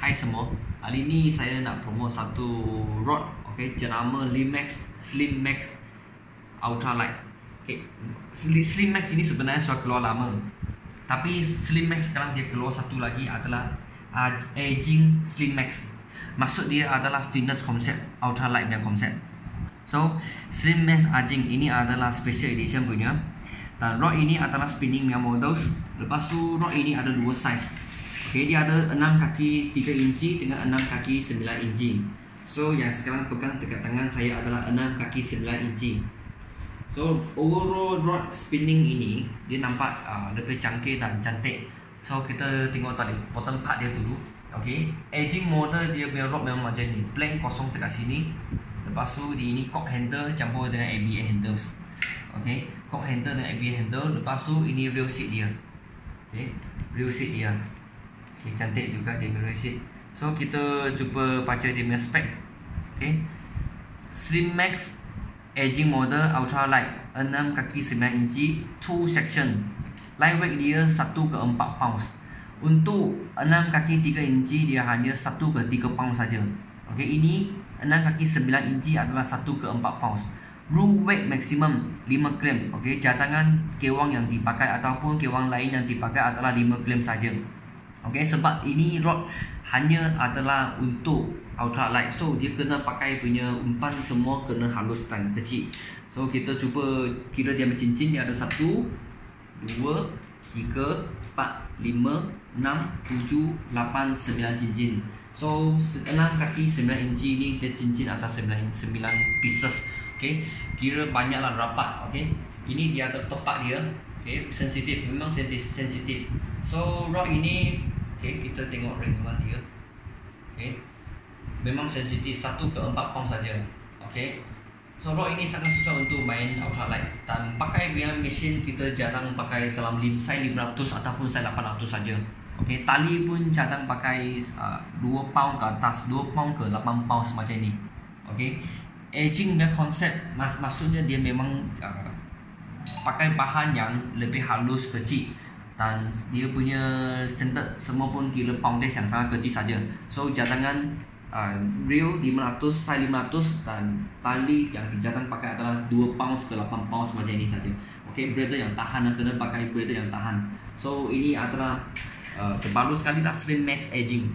Hai semua. Hari ni saya nak promote satu rod Okay? Jenama Limax Slim Max Ultra Light Okay Slim Max ini sebenarnya sudah keluar lama. Tapi Slim Max sekarang dia keluar satu lagi adalah uh, Aging Slim Max. Maksud dia adalah fitness concept Ultra Light punya concept. So Slim Max Aging ini adalah special edition punya. Dan rod ini adalah spinning punya models. Lepas tu rod ini ada dua size Okay, dia ada 6 kaki 3 inci dengan 6 kaki 9 inci. So, yang sekarang pegang dekat tangan saya adalah 6 kaki 9 inci. So, overall rod spinning ini, dia nampak uh, lebih canggih dan cantik. So, kita tengok tadi, bottom part dia dulu. Okay, aging model dia punya rod memang macam ni. Plank kosong dekat sini. Lepas tu, di ini cock handle campur dengan ABA handles. Okay, cock handle dengan ABA handle. Lepas tu, ini real seat dia. Okay, real seat dia. Okay, cantik juga dia punya receipt. So kita cuba baca dia punya spec. Okay. Slim Max Aging Model Ultra Light 6 kaki 9 inci 2 section Lightweight dia 1 ke 4 pounds Untuk 6 kaki 3 inci dia hanya 1 ke 3 pounds saja. Okay, ini 6 kaki 9 inci adalah 1 ke 4 pounds Rule weight maximum 5 gram Okay, jatangan kewang yang dipakai ataupun kewang lain yang dipakai adalah 5 gram saja. Okay, sebab ini rod hanya adalah untuk ultra light. So, dia kena pakai punya umpan semua kena halus dan kecil. So, kita cuba kira dia macam cincin. Dia ada satu, dua, tiga, empat, lima, enam, tujuh, lapan, sembilan cincin. So, enam kaki sembilan inci ni dia cincin atas sembilan, sembilan pieces. Okay, kira banyaklah rapat. Okay, ini dia ada topak dia. Okay, sensitif. Memang sensitif. So, rod ini Okay, kita tengok rangkuman dia. Okay. Memang sensitif 1 ke 4 pound saja. Okay. So rod ini sangat susah untuk main ultralight dan pakai biar mesin kita jarang pakai dalam size 500 ataupun size 800 saja. Okay, tali pun jarang pakai uh, 2 pound ke atas, 2 pound ke 8 pound semacam ni. Okay. Aging punya konsep mak maksudnya dia memang uh, pakai bahan yang lebih halus kecil dan dia punya standard semua pun kira poundage yang sangat kecil saja. So jatangan uh, real 500 size 500 dan tali yang dijatang pakai adalah 2 pounds ke 8 pounds macam ini saja. Okay, braider yang tahan dan kena pakai braider yang tahan. So ini adalah uh, terbaru sekali lah Slim Max Aging.